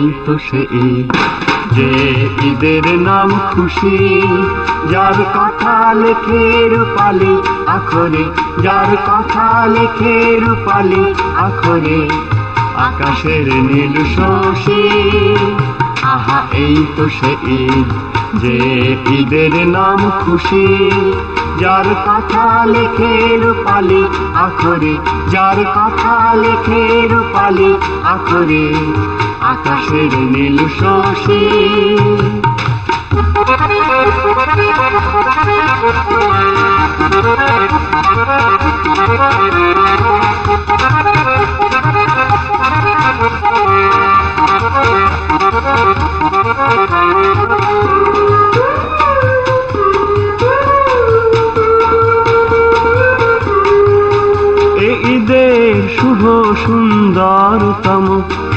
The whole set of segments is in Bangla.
এই তো সে ঈদ যে ঈদের নাম খুশি, যার কথা লেখে রূপালি আখরে, যার কথা লেখে রূপালি আখরে, আকাশের নীল শশী। আহা, এই তো সে ঈদ, যে ঈদের নাম খুশি, যার কথা লেখে রূপালি আখরে, যার কথা লেখে রূপালি আখরে। আকাশের নীল শশী। এই সুন্দরতম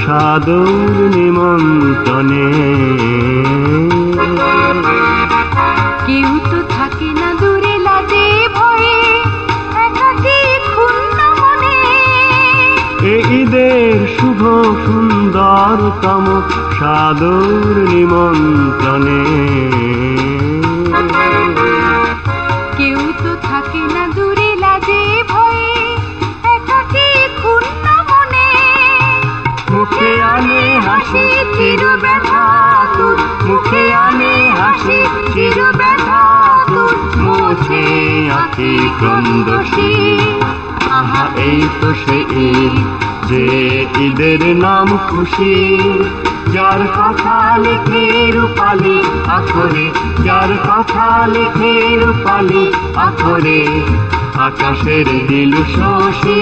সাদর নিমন্ত্রণে। কেউ তো থাকে না দূরে লাজে ভয়ে একাকী ক্ষুণ্ণ মনে। এই ঈদের শুভ সুন্দরতম সাদর নিমন্ত্রণে। হাসি চির ব্যথা আহা, এই তো সে ঈদ, যে ঈদের নাম খুশি। যার কথা লেখে রূপালি আখরে যার কথা লেখে রূপালি আখরে আকাশের দিল শশী।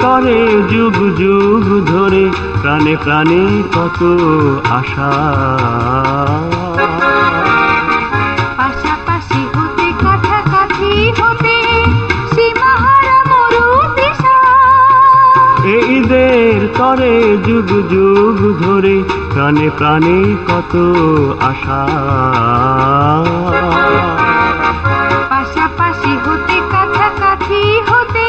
তরে যুগ যুগ ধরে প্রাণে প্রাণে কত আশা। ঈদের তরে যুগ যুগ ধরে প্রাণে প্রাণে কত আশা। পাশাপাশি হতে কাছাকাছি হতে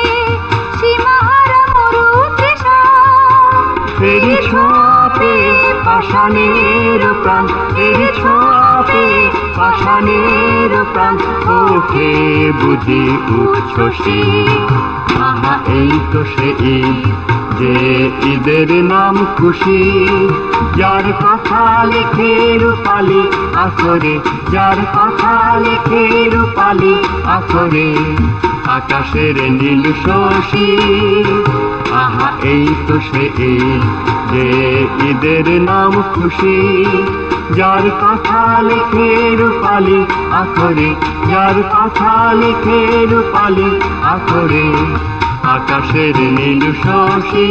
সীমাহারা মরু তৃষা ফেরি পাষাণের প্রাণ ফেরি পাষাণের প্রাণ। ওকে বুঝি উচ্ছ্বসী আহা এই তো সে ঈদ যে ঈদের নাম খুশি, যার কথা লেখে রূপালি আখরে যার কথা লেখে রূপালি আখরে আকাশের নীল শশী। আহা, এই তো সে যে ঈদের নাম খুশি, যার কথা লেখে রূপালি আখরে যার কথা লেখে রূপালি আখরে আকাশের নীল শশী।